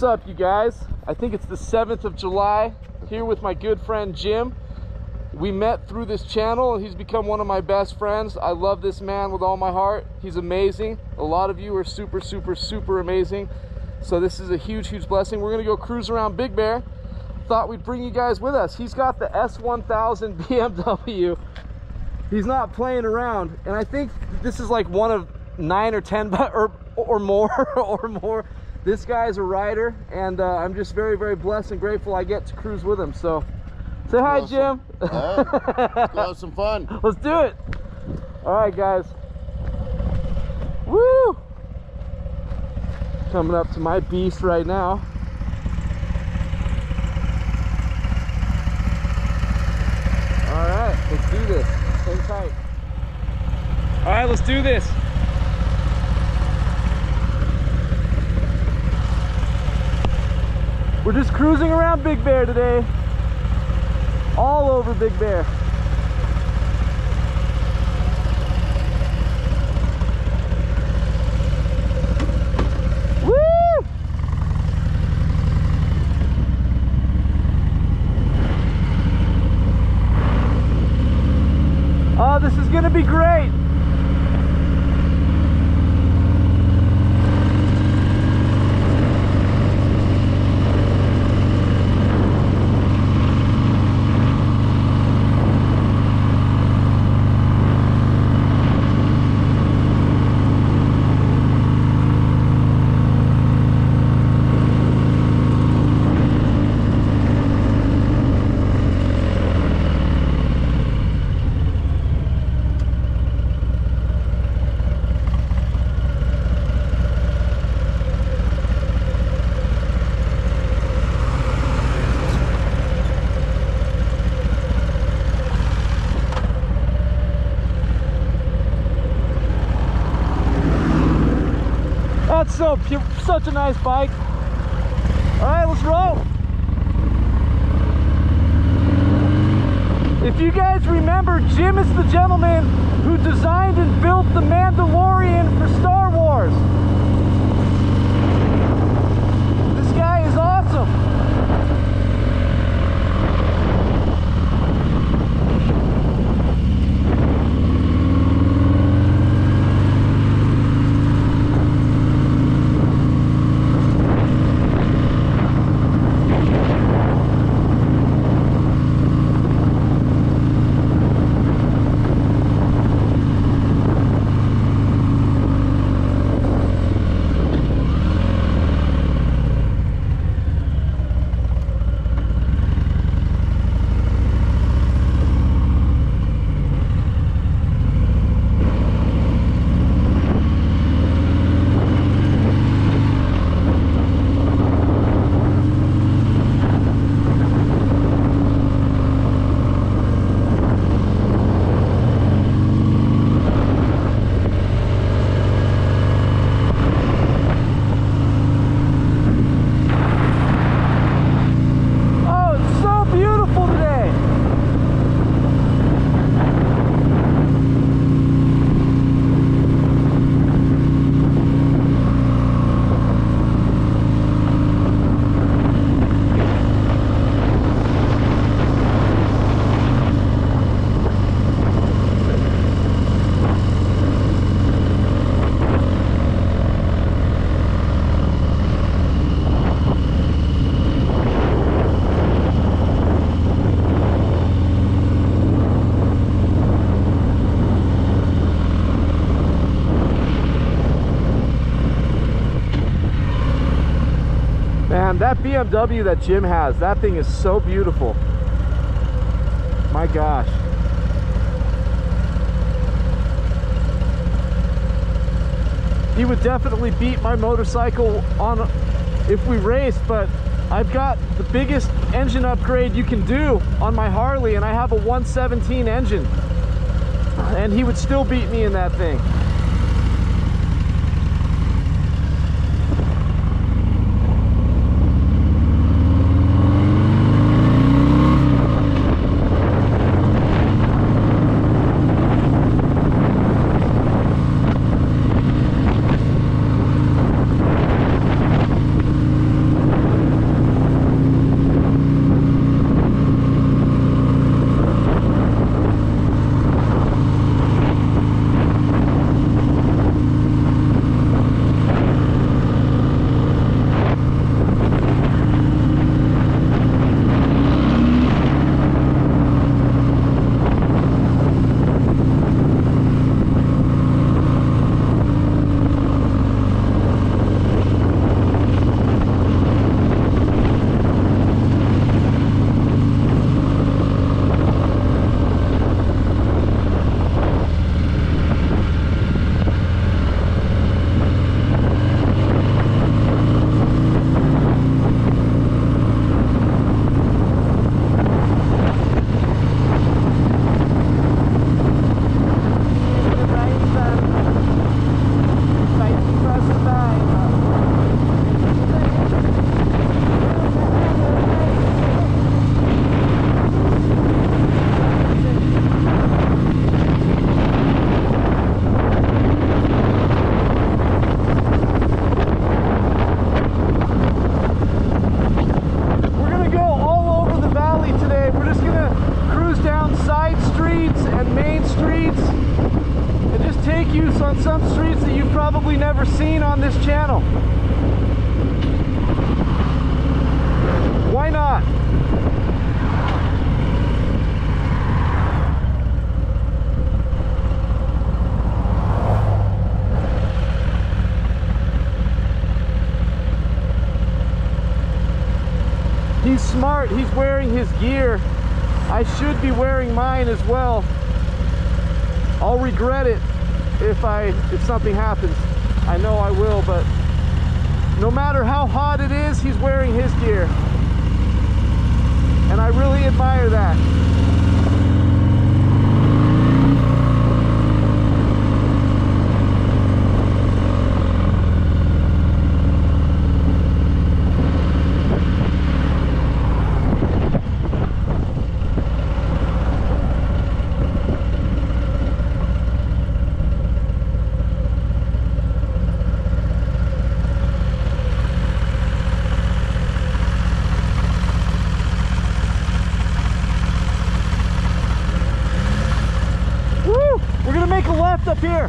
What's up, you guys? I think it's the 7th of July, here with my good friend Jim. We met through this channel, and he's become one of my best friends. I love this man with all my heart. He's amazing. A lot of you are super, super, super amazing. So this is a huge, huge blessing. We're gonna go cruise around Big Bear. Thought we'd bring you guys with us. He's got the S1000 BMW. He's not playing around, and I think this is like one of nine or ten or or more or more this guy's a rider and uh, i'm just very very blessed and grateful i get to cruise with him so say hi Awesome. jim. All right. Let's go have some fun. let's do it. All right guys. Woo! Coming up to my beast right now. All right let's do this. Hang tight. All right let's do this We're just cruising around Big Bear today. All over Big Bear. Woo! Oh, this is gonna be great. That's so such a nice bike. All right, let's roll. If you guys remember, Jim is the gentleman who designed and built the Mandalorian for Star Wars. This guy is awesome. BMW that Jim has, that thing is so beautiful. My gosh. He would definitely beat my motorcycle on if we raced, but I've got the biggest engine upgrade you can do on my Harley and I have a 117 engine. And he would still beat me in that thing. He's. He's wearing his gear. I should be wearing mine as well. I'll regret it if I if something happens. I know I will, but no matter how hot it is, he's wearing his gear. And I really admire that. Woo! We're gonna make a left up here.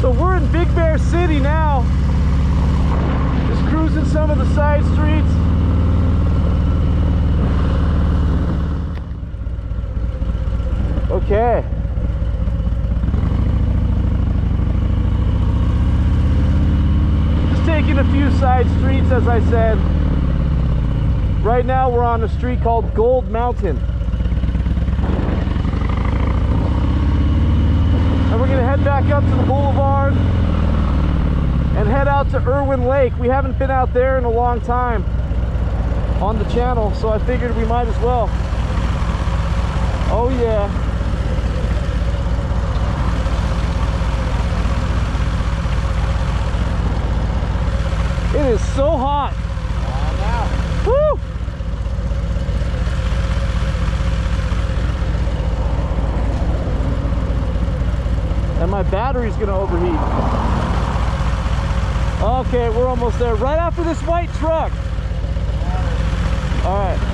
So we're in Big Bear City now. Just cruising some of the side streets. Okay. Just taking a few side streets, as I said. Right now we're on a street called Gold Mountain. And we're gonna head back up to the boulevard and head out to Erwin Lake. We haven't been out there in a long time on the channel, so I figured we might as well. Oh yeah. It is so hot. Woo! and my battery's gonna overheat. Okay, we're almost there. Right after this white truck. All right.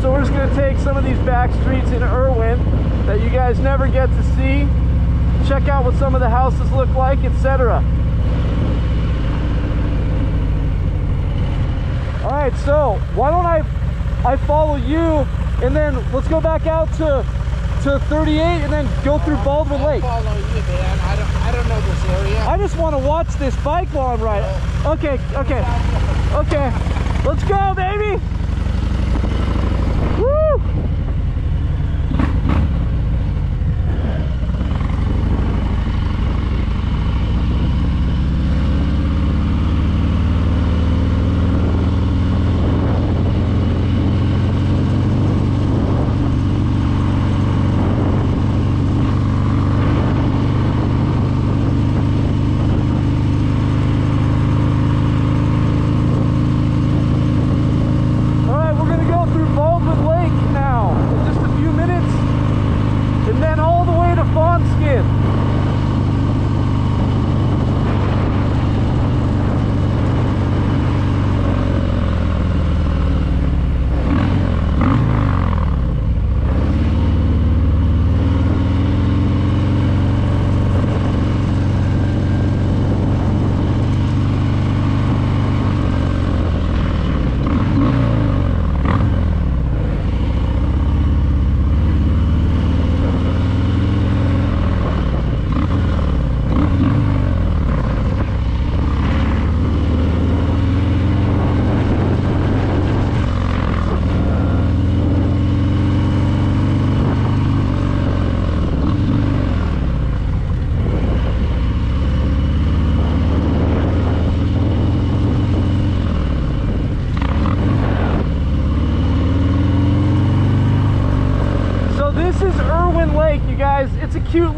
So we're just gonna take some of these back streets in Erwin that you guys never get to see. Check out what some of the houses look like, etc. All right, so why don't I I follow you and then let's go back out to to 38 and then go through Baldwin I'll Lake. follow you, man. I don't, I don't know this area. I just want to watch this bike while I'm riding. Okay, okay, okay. Let's go, baby.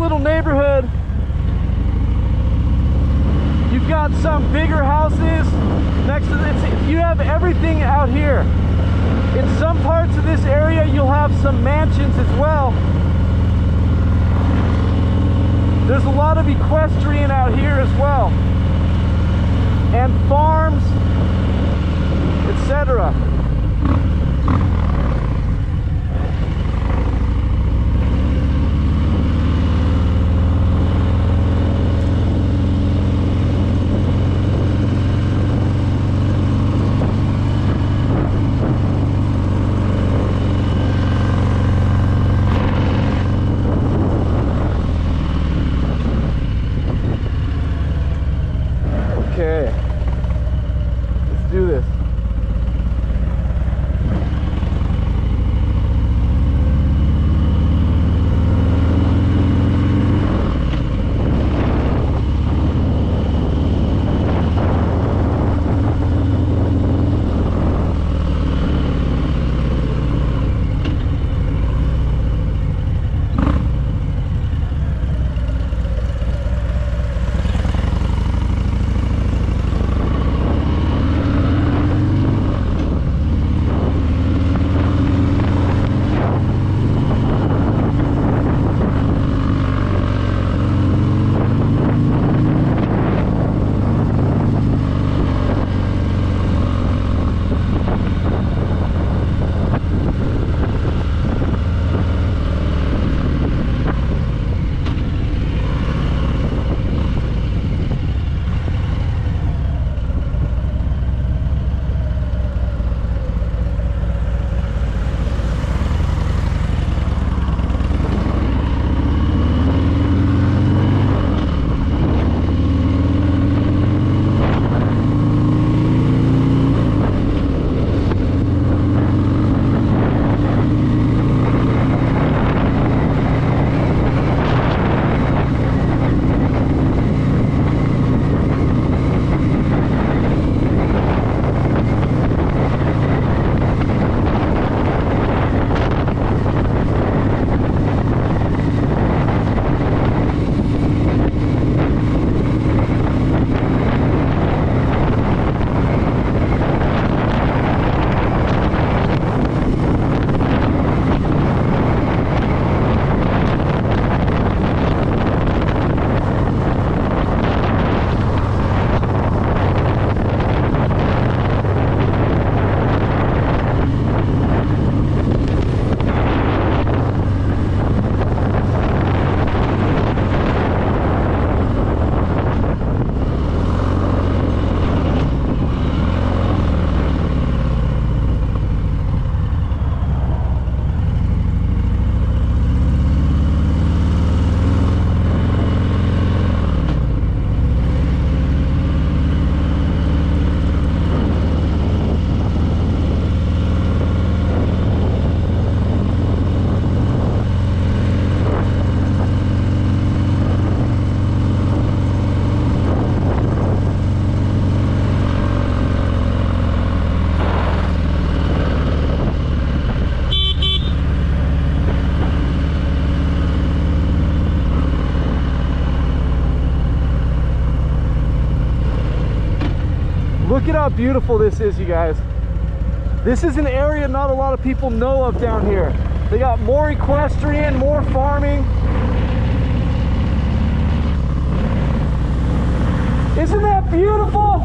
Little neighborhood. Beautiful this is, you guys. This is an area not a lot of people know of down here. They got more equestrian, more farming. Isn't that beautiful?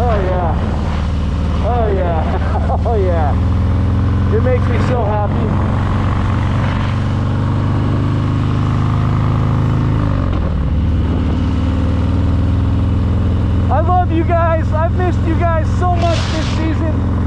Oh yeah. Oh yeah. Oh yeah. It makes me so happy. I love you guys. I've missed you guys so much this season.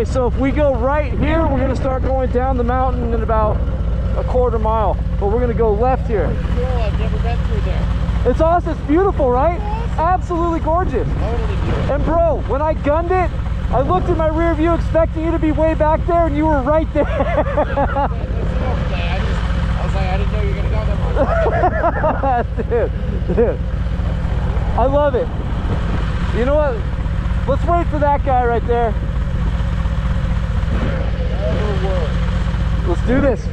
Okay, so if we go right here, we're gonna start going down the mountain in about a quarter mile. But we're gonna go left here. Cool, I've never been through there. It's awesome, it's beautiful, right? Absolutely gorgeous. Totally beautiful. And bro, when I gunned it, I looked in my rear view expecting you to be way back there and you were right there. That's okay. I just, I was like, I didn't know you were gonna go that much. dude, dude. I love it. You know what? Let's wait for that guy right there. Let's do this.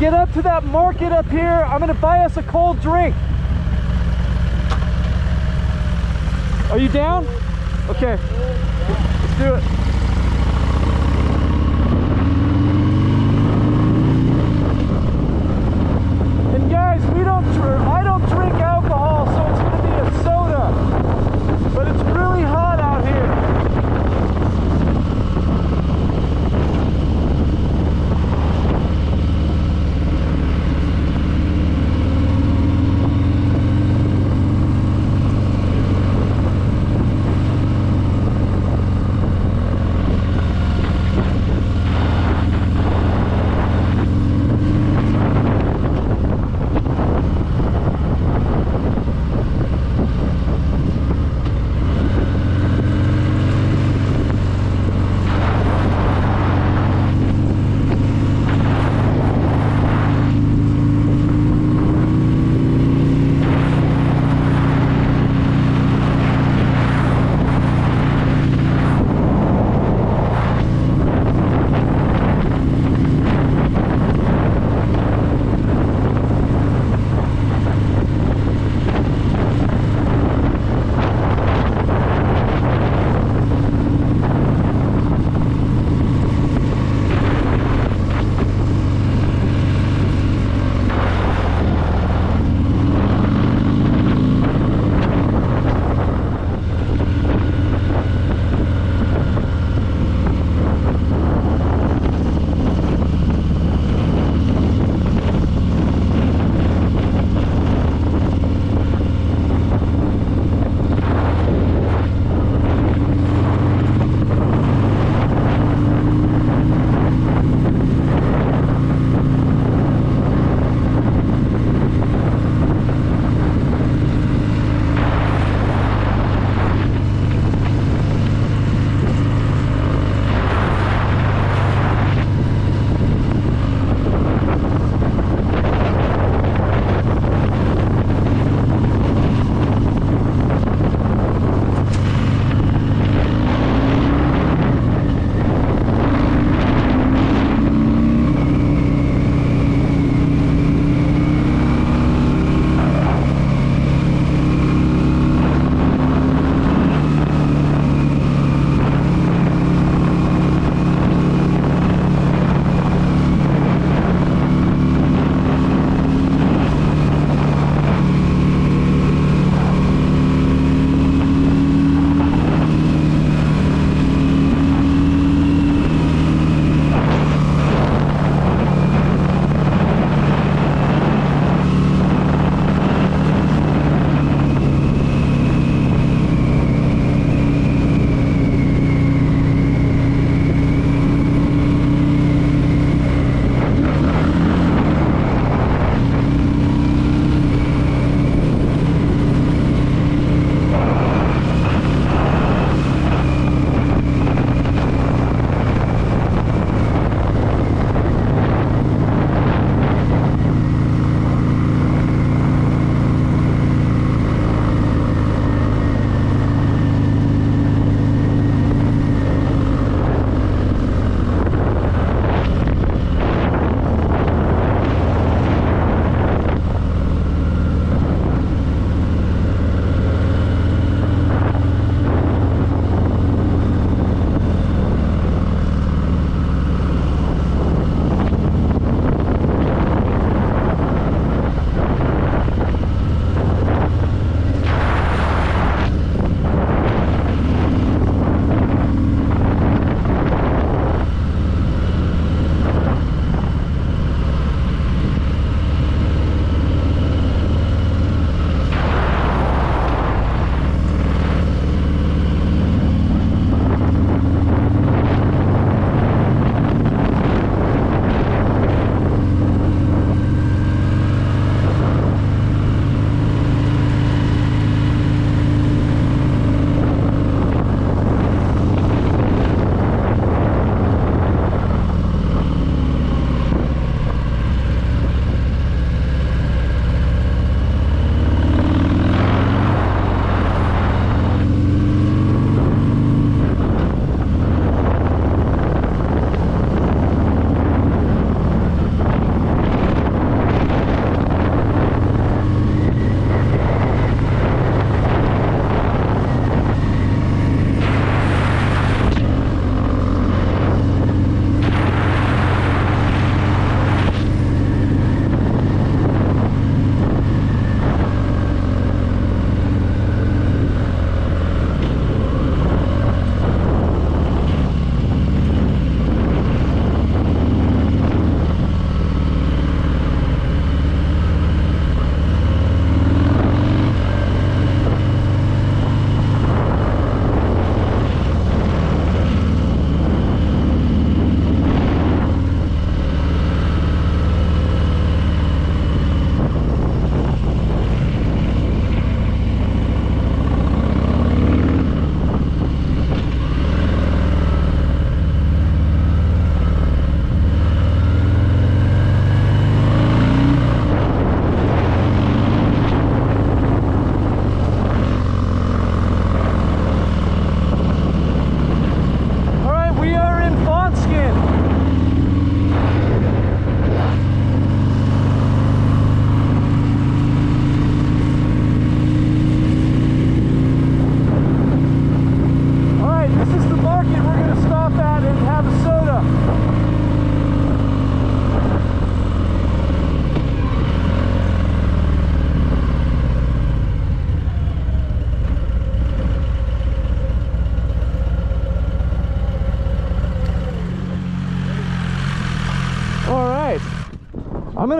Get up to that market up here, I'm gonna buy us a cold drink. Are you down? Okay,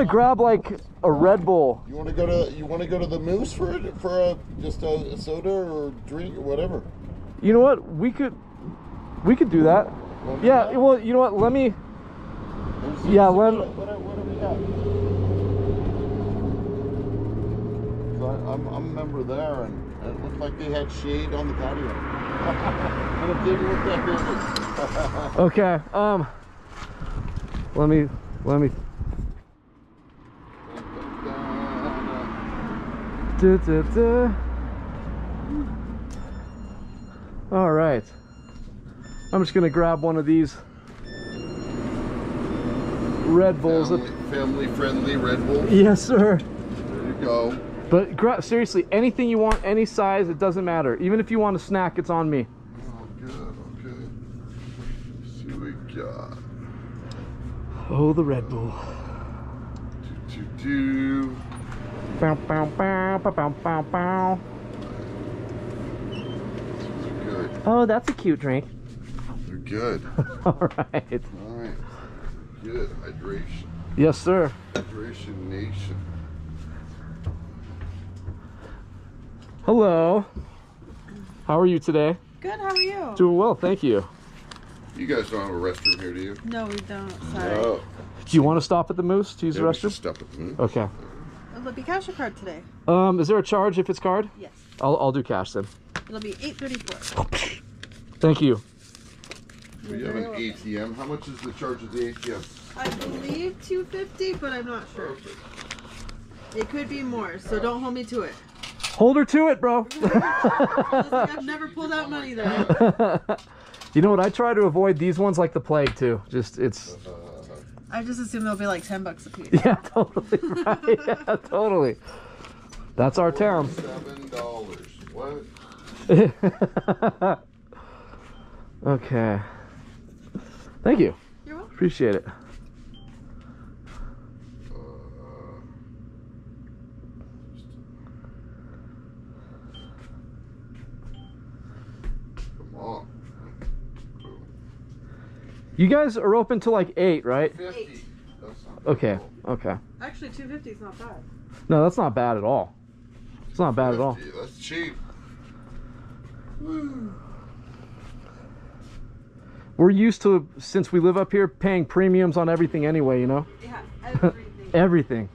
gonna grab like a Red Bull. You want to go to you want to go to the Moose for for a just a, soda or drink or whatever. You know what? We could we could do that. Do Yeah, that? well, you know what? Let me Let's Yeah, let- what, what, what do we got? 'Cause I, I'm, I'm a member there, and it looked like they had shade on the patio. and it didn't look that good. Okay. Um let me let me duh, duh, duh. All right. I'm just gonna grab one of these Red Bulls. family, family friendly Red Bull. Yes, sir. There you go. But seriously, anything you want, any size, it doesn't matter. Even if you want a snack, it's on me. Oh, good. Okay. Let's see what we got. Oh, the Red Bull. Do, do, Bow, bow, bow, bow, bow, bow, bow. Good. Oh, that's a cute drink. They're good. All right. All right. Good. Hydration. Yes, sir. Hydration Nation. Hello. How are you today? Good, how are you? Doing well, thank you. You guys don't have a restroom here, do you? No, we don't. Sorry. No. Do you want to stop at the Moose to use Yeah, the we should restroom? stop at the moon. Okay. It'll be cash or card today? Um, is there a charge if it's card? Yes. I'll, I'll do cash then. It'll be 834. Thank you. We have an ATM. How much is the charge of the ATM? I believe 250, but I'm not sure. It could be more, so don't hold me to it. Hold her to it, bro. Listen, I've never pulled out money there. you know what? I try to avoid these ones like the plague too. Just it's I just assume they'll be like 10 bucks a piece. yeah, totally right. Yeah, totally. That's our town. Seven dollars. What? okay. Thank you. You're welcome. Appreciate it. Uh, come on. Boom. You guys are open to like eight, right? Fifty. Okay. Okay. Actually, 250 is not bad. No, that's not bad at all. It's not bad at all. That's cheap. We're used to since we live up here paying premiums on everything anyway, you know? Yeah, everything. Everything.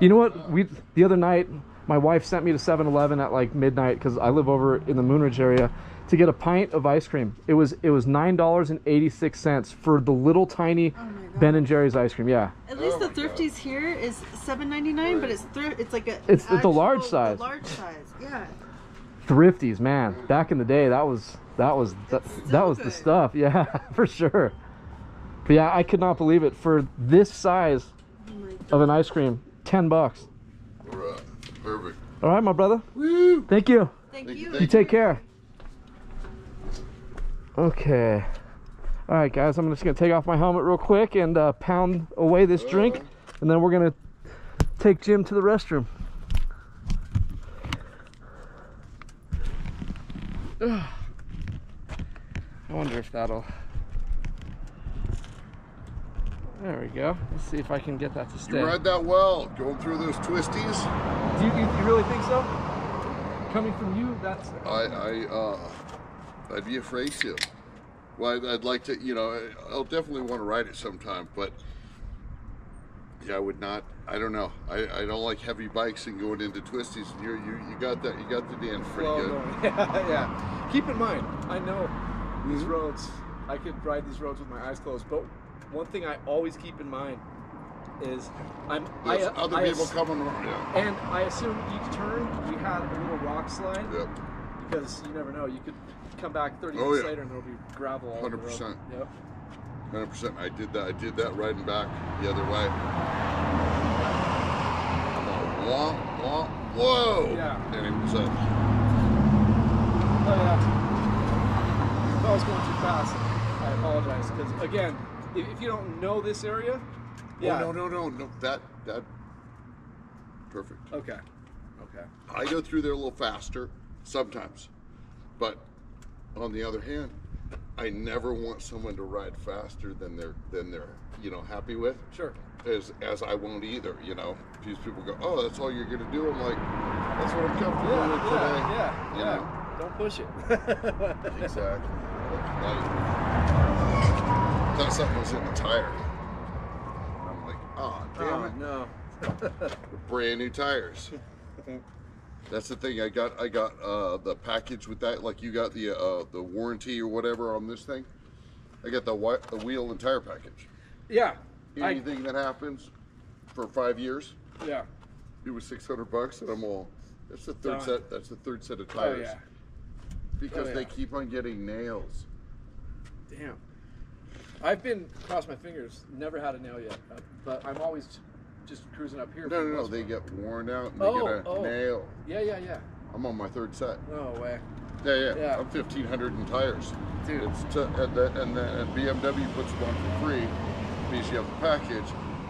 You know what? We the other night my wife sent me to 7-Eleven at like midnight cuz I live over in the Moonridge area to get a pint of ice cream. It was it was $9.86 for the little tiny Oh. Ben and Jerry's ice cream. Yeah. At least Oh the my God. thrifties here is 7.99, but it's thr- it's like a It's- it's the large size. The large size, yeah. Thrifties, man. Back in the day, that was that was that, that so was the stuff. Yeah, for sure. But yeah, I could not believe it for this size Oh of an ice cream, 10 bucks. All right, perfect. All right, my brother. Woo! Thank you. Thank Thank you, you. thank You take care. Okay. All right, guys, I'm just going to take off my helmet real quick and uh, pound away this drink, and then we're going to take Jim to the restroom. I wonder if that'll. There we go. Let's see if I can get that to stay. You ride that well, going through those twisties. Do you, you, you really think so? Coming from you, that's. I, I, uh, I'd be afraid to. Well, I'd, I'd like to, you know, I'll definitely want to ride it sometime, but yeah, I would not. I don't know. I, I don't like heavy bikes and going into twisties. And you you you got that. You got the dance pretty Well, good. no, yeah, yeah. Keep in mind, I know these Mhm. roads. I could ride these roads with my eyes closed, but one thing I always keep in mind is I'm. I, other I people ass- coming around. Yeah. And I assume each turn we had a little rock slide Yep. because you never know. You could come back 30 Oh, minutes yeah. later and there'll be gravel all over the road. 100%. Yep. Hundred percent. I did that. I did that riding back the other way. Wah, wah, whoa! Yeah. And it was a Oh yeah. If I was going too fast, I apologize. Because again, if, if you don't know this area, oh, yeah. Oh, no, no, no, no. That that perfect. Okay. Okay. I go through there a little faster sometimes, but on the other hand, I never want someone to ride faster than they're than they're you know happy with. Sure. As as I won't either. You know, these people go, oh, that's all you're gonna do. I'm like, that's what I'm comfortable Yeah, with today. yeah, yeah, you yeah. know? Don't push it. Exactly. Like, thought something was in the tire. I'm like, oh damn it. no. brand new tires. That's the thing. I got I got uh, the package with that. Like you got the uh, the warranty or whatever on this thing. I got the the wheel and tire package. Yeah. I, Anything that happens for five years, yeah. it was six hundred bucks, and I'm all. That's the third Done. set. That's the third set of tires. Oh yeah. Because Oh, they keep on getting nails. Damn. I've been cross my fingers. Never had a nail yet, but I'm always just cruising up here. No, no, no. They get worn out and they Oh, get a oh. nail. Yeah, yeah, yeah. I'm on my third set. No way, Yeah, yeah. Yeah. I'm 1500 in tires. dude. It's to, and, the, and, the, and BMW puts them on for free because you have the package.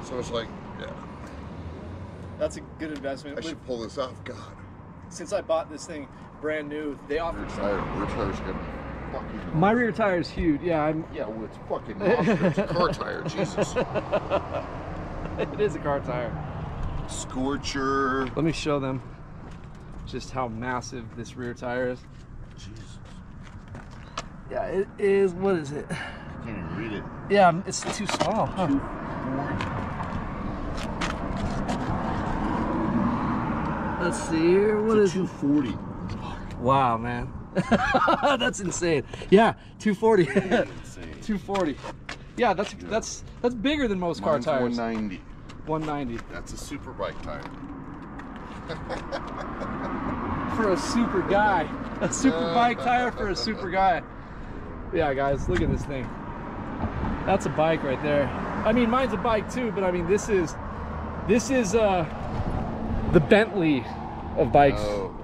So it's like, yeah, That's a good investment. I should pull this off. God, Since I bought this thing brand new, they offered. your tire, your tire's gonna fucking. My rear tire is huge. Yeah, I'm. Yeah, well, it's fucking monster. It's a car tire, Jesus. It is a car tire. Scorcher. Let me show them just how massive this rear tire is. Jesus, Yeah, it is. What is it? I can't even read it. Yeah, it's too small. Huh? Let's see here. What is? 240. Wow, man, that's insane. Yeah, 240. 240. Yeah, that's that's that's bigger than most car tires. 190. 190 That's a super bike tire. for a super guy. A super bike tire for a super guy. Yeah, guys, look at this thing. That's a bike right there. I mean, mine's a bike too, but I mean, this is this is uh the Bentley of bikes, Oh,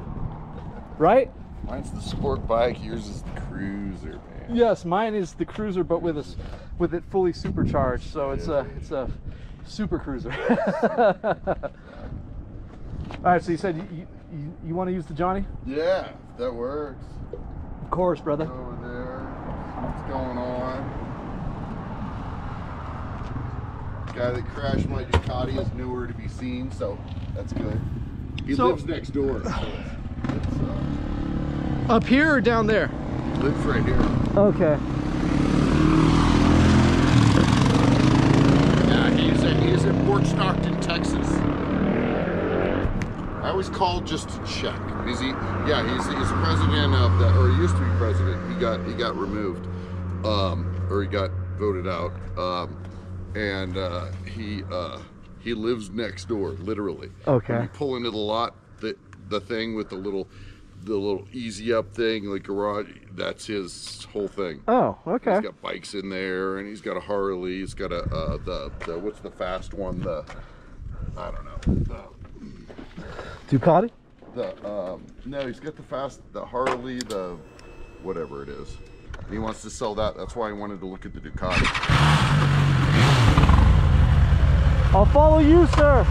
right? mine's the sport bike. Yours is the cruiser, man. Yes, mine is the cruiser, but with us with it fully supercharged. So it's a it's a super cruiser. All right, so you said you, you, you, want to use the Johnny? Yeah, that works. Of course, brother. Over there. What's going on? Guy that crashed my Ducati is nowhere to be seen, so that's good. He So- lives next door. So it's, it's, uh, Up here or down there? lives right here. Okay. Yeah, he's in, Fort Stockton, Texas. I always call just to check. Is he? Yeah, he's he's the president of the, or he used to be president. He got he got removed, um, or he got voted out, um, and uh, he uh, he lives next door, literally. Okay. When you pull into the lot, the the thing with the little the little easy up thing, like garage. That's his whole thing. Oh, okay. He's got bikes in there, and he's got a Harley. He's got a uh, the, the what's the fast one? The I don't know. Ducati? The, the um, no, he's got the fast the Harley, the whatever it is. And he wants to sell that. That's why I wanted to look at the Ducati. I'll follow you, sir.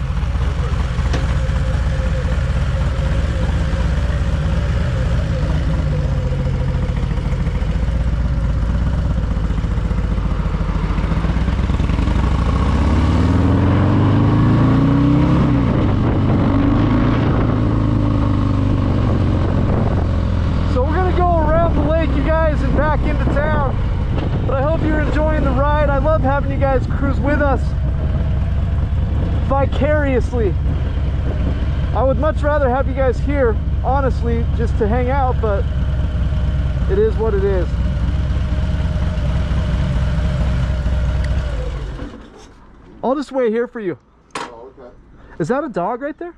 So we're gonna go around the lake, you guys, and back into town. But I hope you're enjoying the ride. I love having you guys cruise with us vicariously. I would much rather have you guys here, honestly, just to hang out, but it is what it is. I'll just wait here for you. Oh, okay. Is that a dog right there?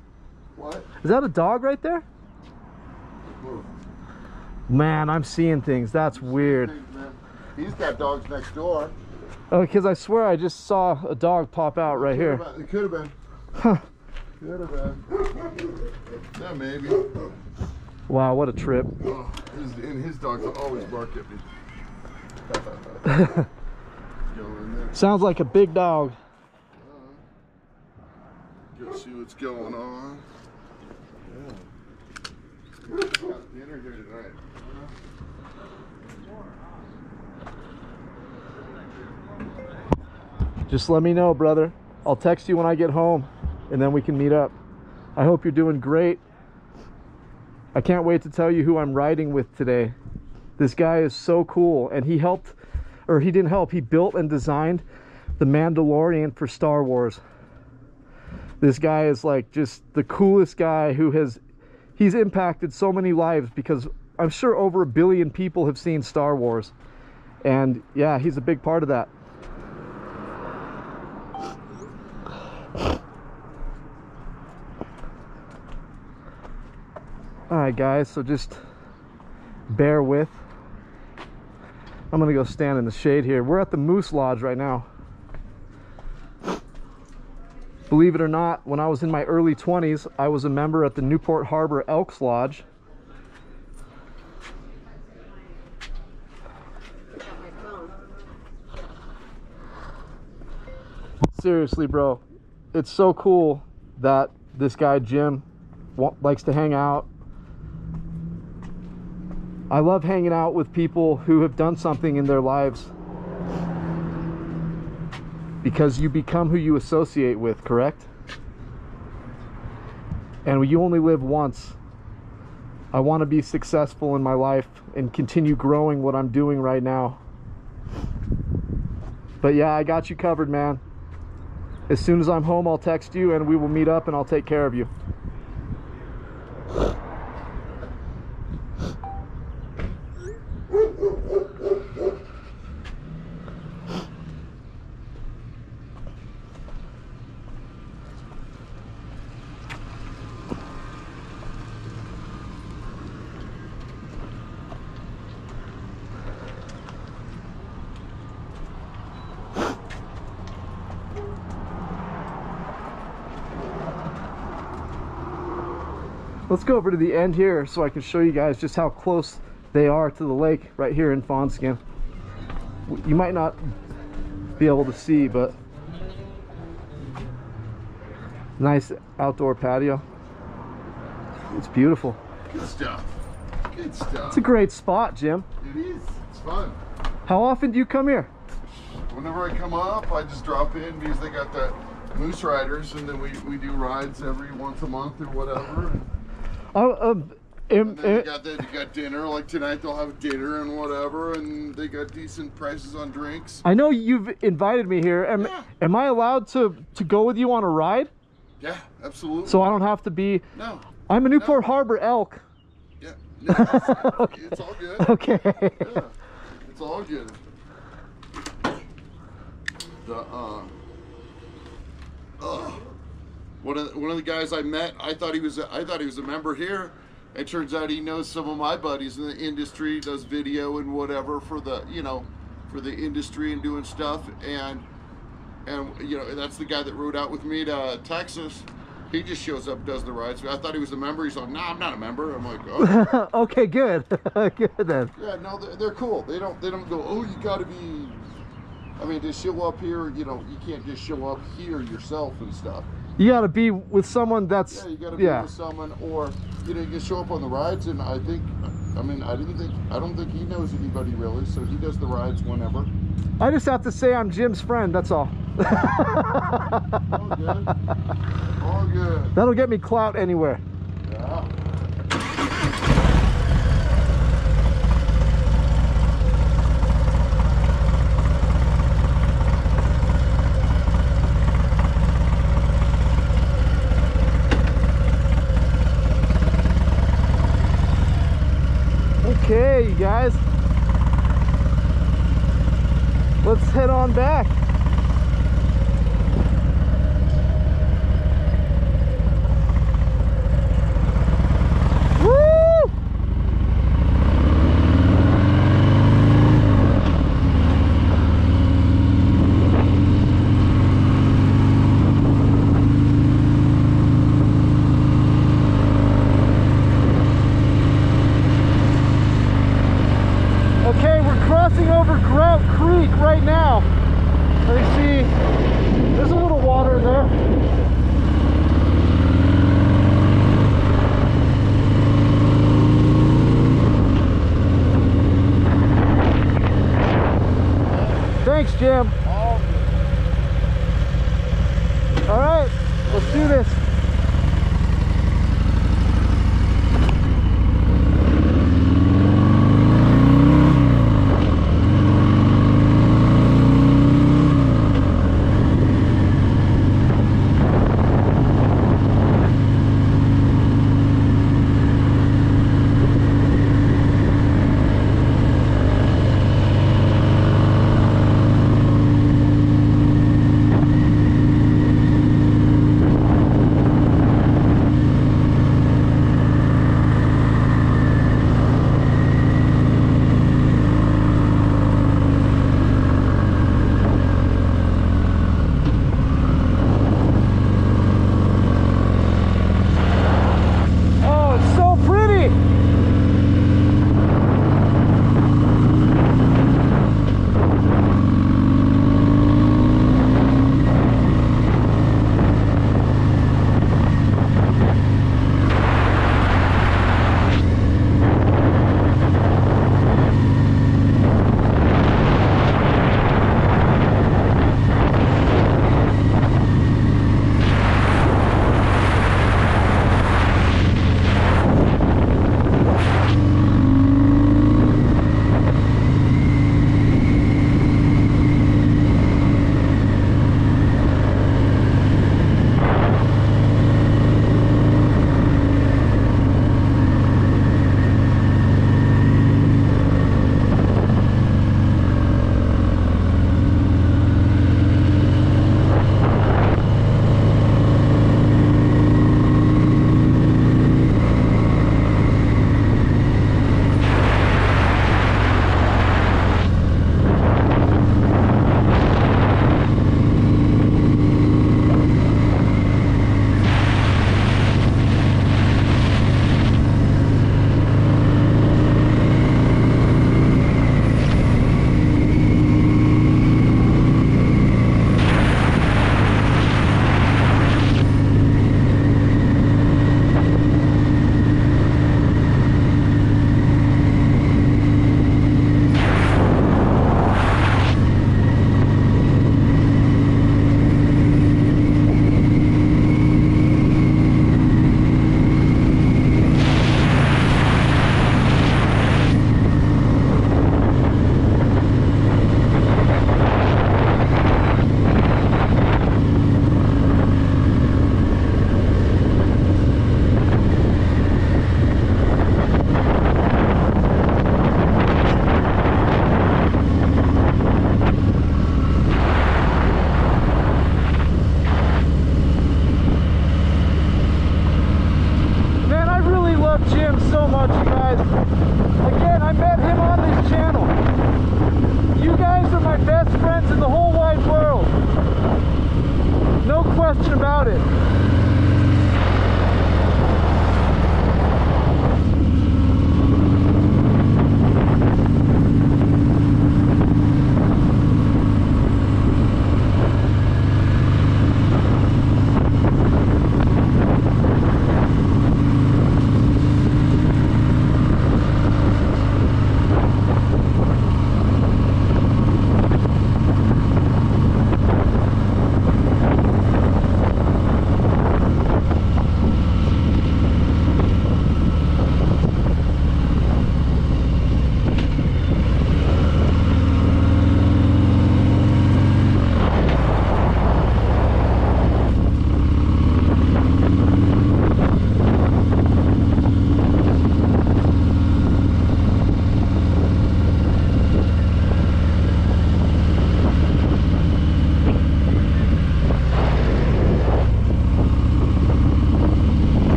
What? Is that a dog right there? Move. Man, I'm seeing things. That's weird. Man. He's got dogs next door. Oh, because I swear I just saw a dog pop out right here. It could have been. Huh. Could have been. yeah, maybe. Wow, what a trip. Oh, his, and his dogs always bark at me. Sounds like a big dog. Uh-huh. Go see what's going on. Yeah. Got dinner here tonight. Just let me know, brother. I'll text you when I get home and then we can meet up. I hope you're doing great. I can't wait to tell you who I'm riding with today. This guy is so cool and he helped or he didn't help, he built and designed the Mandalorian for Star Wars. This guy is like just the coolest guy who has he's impacted so many lives because I'm sure over a billion people have seen Star Wars. And yeah, he's a big part of that. All right, guys, so just bear with. I'm gonna go stand in the shade here. We're at the Moose Lodge right now. Believe it or not, when I was in my early 20s, I was a member at the Newport Harbor Elks Lodge. Seriously, bro, it's so cool that this guy Jim likes to hang out. I love hanging out with people who have done something in their lives because you become who you associate with, correct? And you only live once. I want to be successful in my life and continue growing what I'm doing right now. But yeah, I got you covered, man. As soon as I'm home, I'll text you and we will meet up and I'll take care of you. Let's go over to the end here so I can show you guys just how close they are to the lake right here in Fawnskin. You might not be able to see, but nice outdoor patio. It's beautiful. Good stuff. Good stuff. It's a great spot, Jim. It is. It's fun. How often do you come here? Whenever I come up, I just drop in because they got the moose riders, and then we, we do rides every once a month or whatever. And Oh, um, am- then you eh, got the, you got dinner. Like tonight, they'll have dinner and whatever, and they got decent prices on drinks. I know you've invited me here. Am, Yeah. am I allowed to, to go with you on a ride? Yeah, absolutely. So I don't have to be. no, I'm a Newport Harbor elk. yeah, no, it's, it's all good. Okay. Yeah, it's all good. The uh, uh, one of the, one of the guys I met, I thought he was a, I thought he was a member here. It turns out he knows some of my buddies in the industry, does video and whatever for the you know for the industry and doing stuff and and you know that's the guy that rode out with me to Texas. He just shows up, does the rides. I thought he was a member. He's like, "Nah, I'm not a member." I'm like, "Oh." okay, good. good then. Yeah, no, they're, they're cool. They don't they don't go, oh, you got to be. I mean, to show up here, you know, you can't just show up here yourself and stuff. You gotta be with someone that's Yeah, you got to be yeah. with someone, or you know, you can show up on the rides. And I think, I mean, I didn't think, I don't think he knows anybody really, so he does the rides whenever. I just have to say I'm Jim's friend. That's all. All good, all good. That'll get me clout anywhere. Yeah. Okay, you guys. Let's head on back.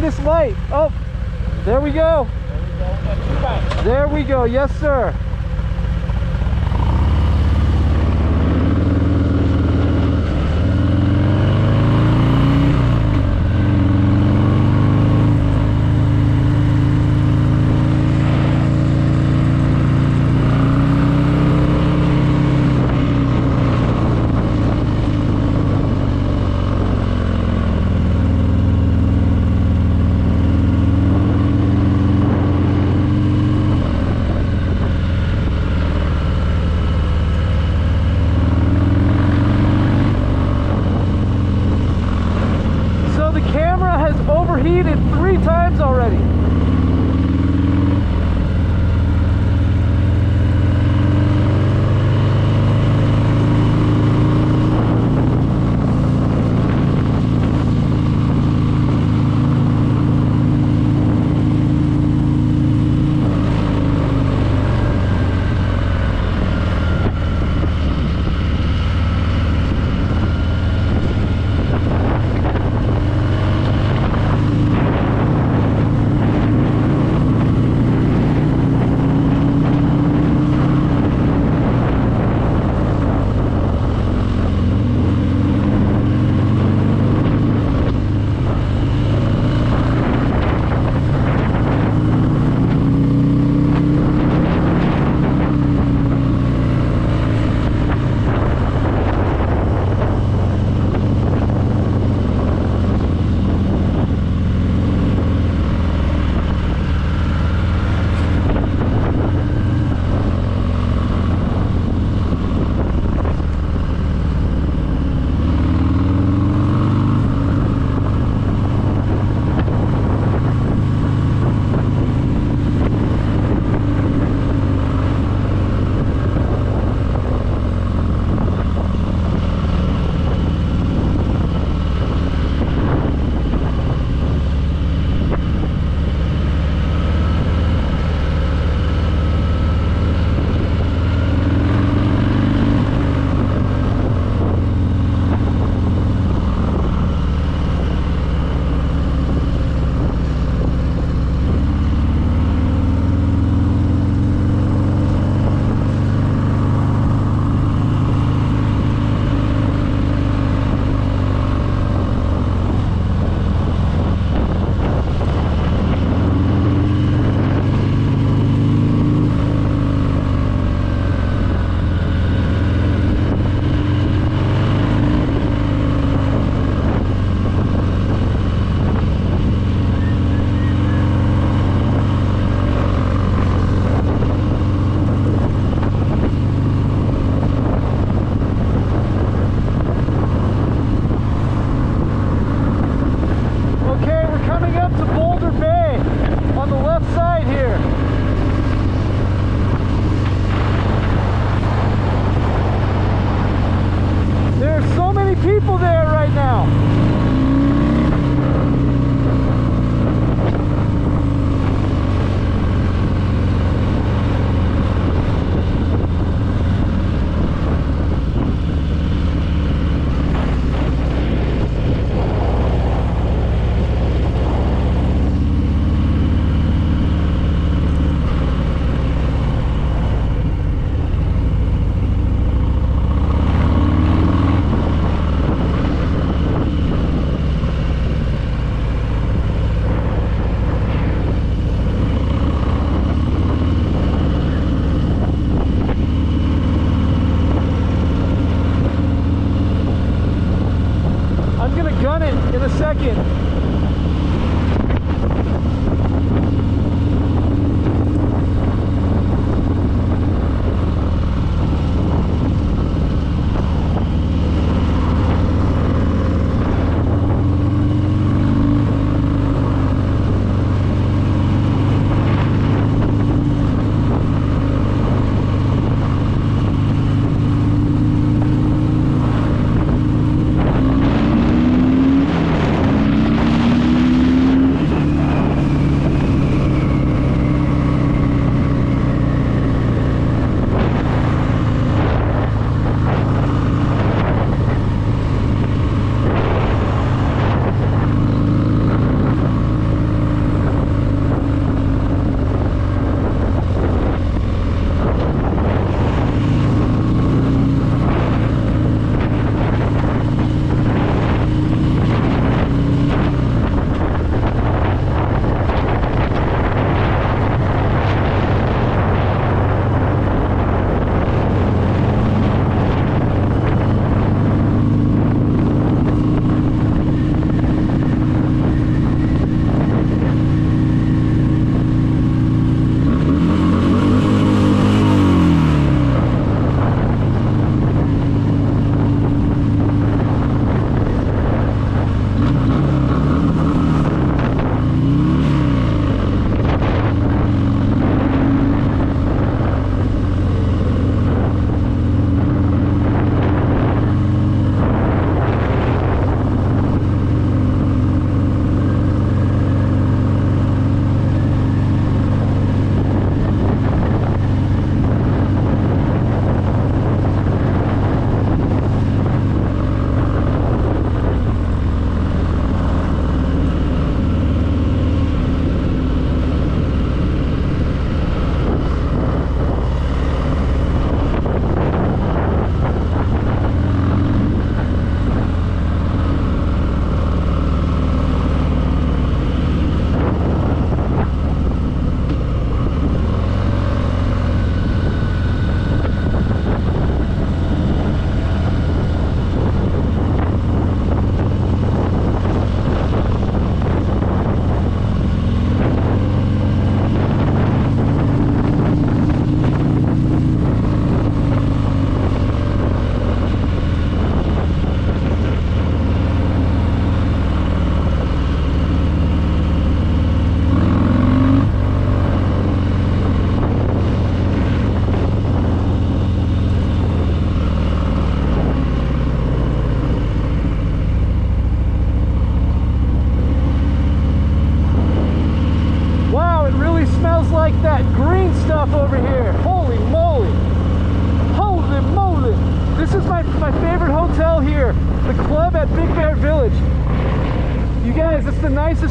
this light. Oh, there we go. There we go. Yes, sir.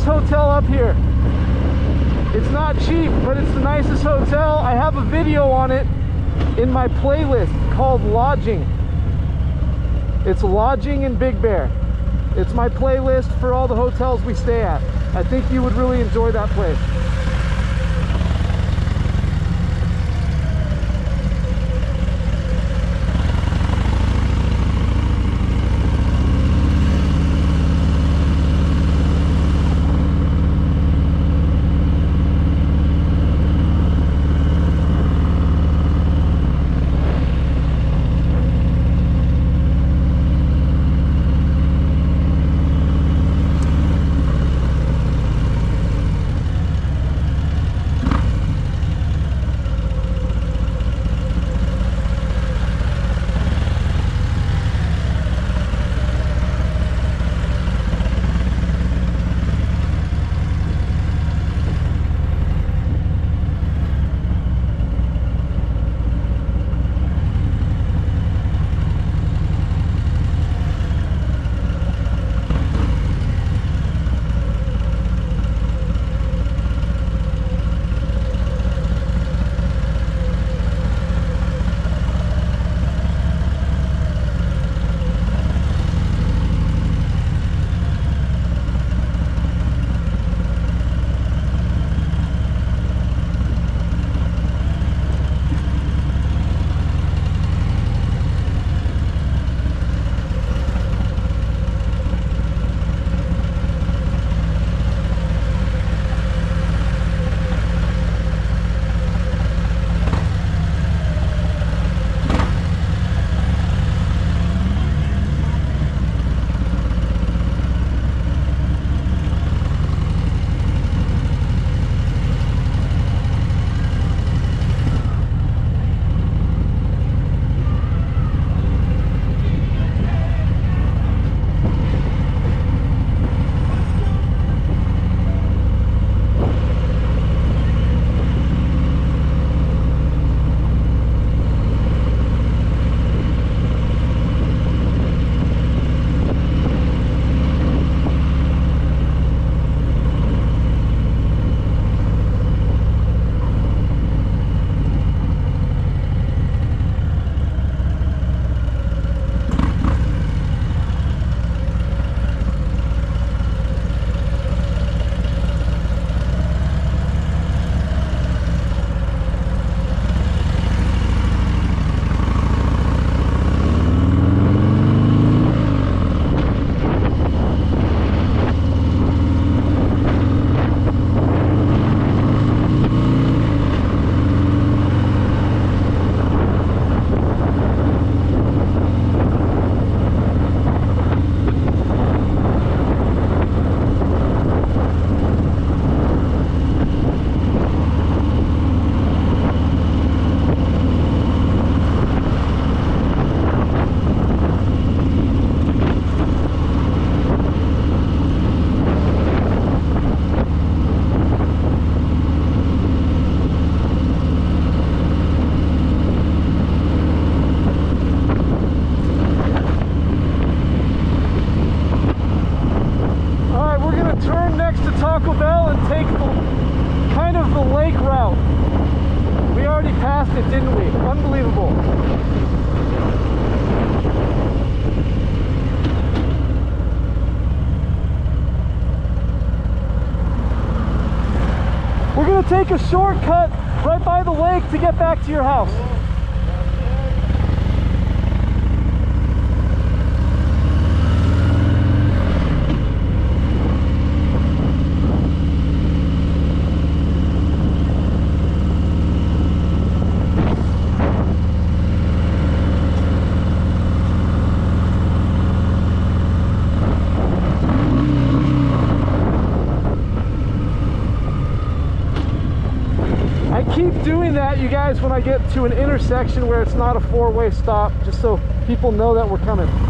Hotel up here. It's not cheap, but it's the nicest hotel. I have a video on it in my playlist called Lodging. It's Lodging in Big Bear. It's my playlist for all the hotels we stay at. I think you would really enjoy that place. A shortcut right by the lake to get back to your house. I keep doing that, you guys, when I get to an intersection where it's not a four-way stop, just so people know that we're coming.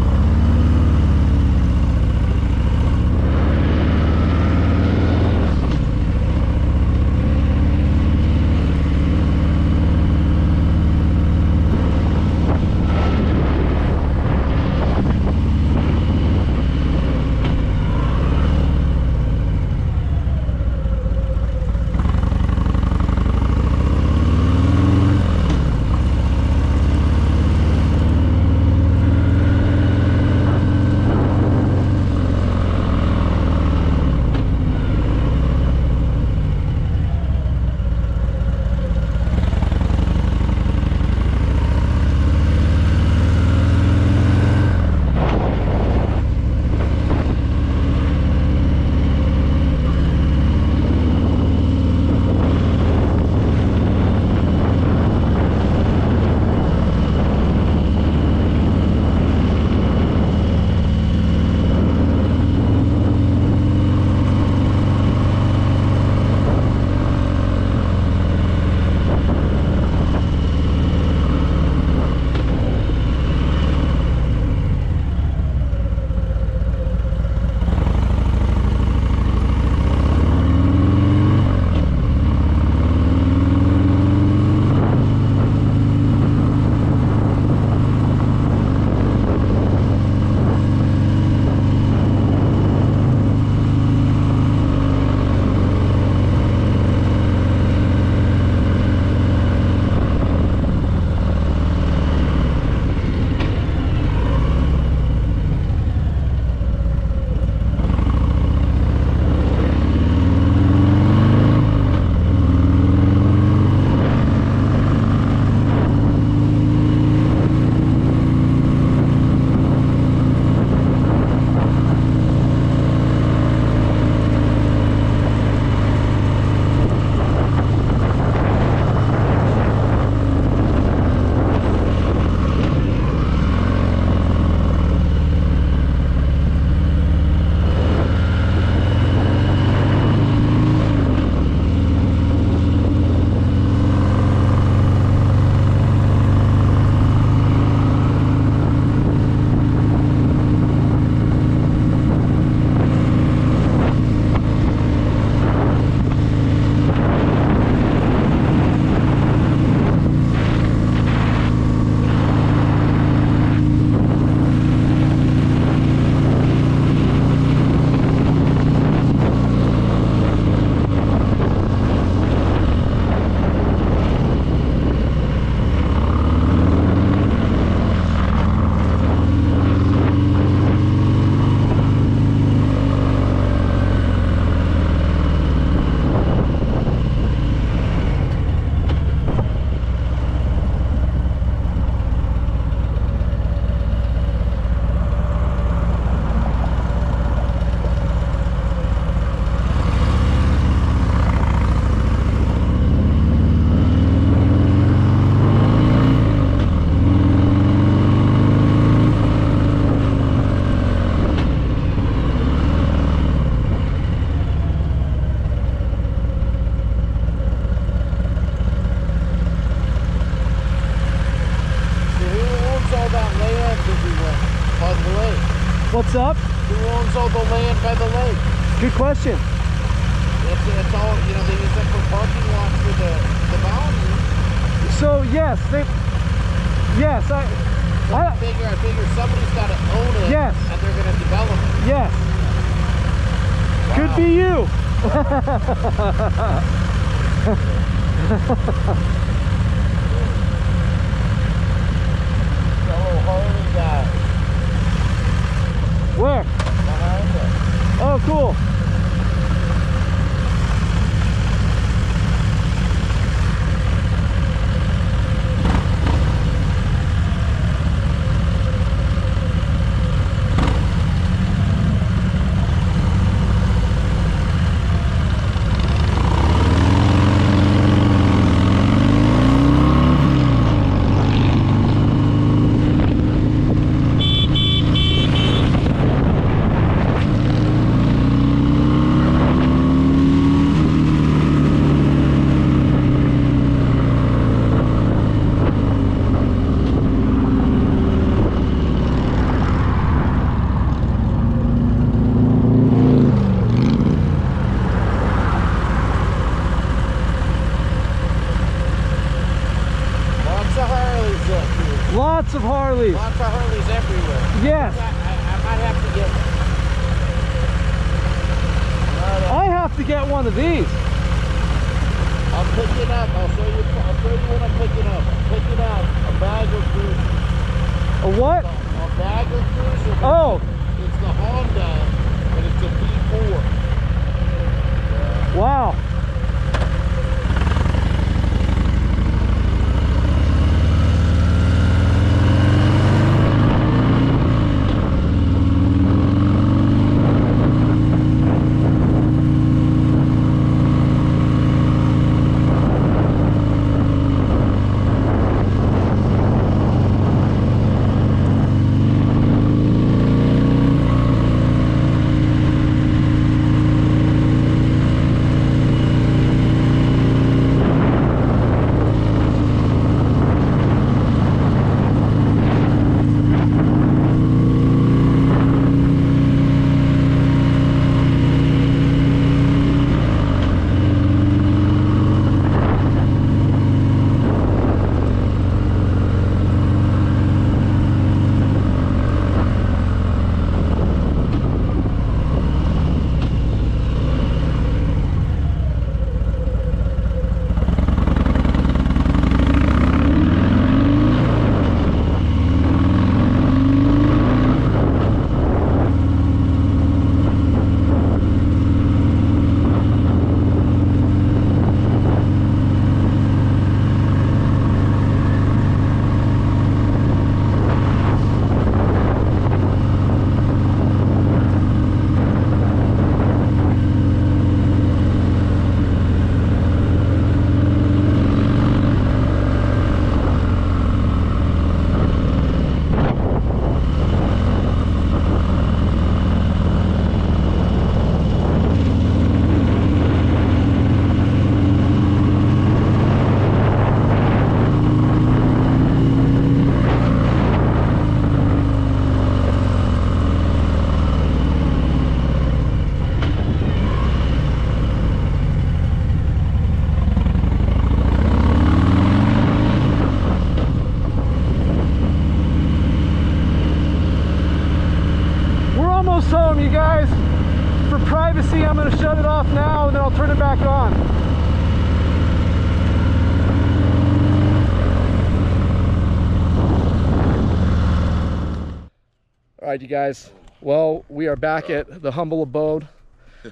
Guys. Well, we are back at the humble abode.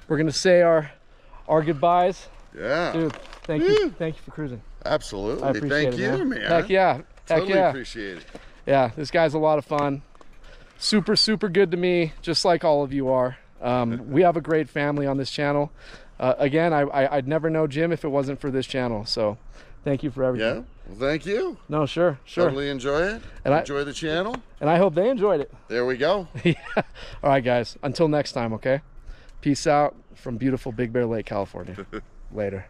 We're gonna say our our goodbyes. Yeah, Dude, thank you. Thank you for cruising. absolutely. I appreciate Thank it, you, man. man. Heck yeah. Heck Totally yeah. appreciate it. yeah, this guy's a lot of fun. Super, super good to me, just like all of you are. Um, we have a great family on this channel. Uh, again, I, I, I'd never know Jim if it wasn't for this channel. So thank you for everything. Yeah. Well, thank you. No, sure, sure. Totally enjoy it. And I- enjoy the channel. And I hope they enjoyed it. There we go. yeah. All right, guys. Until next time, okay? Peace out from beautiful Big Bear Lake, California. Later.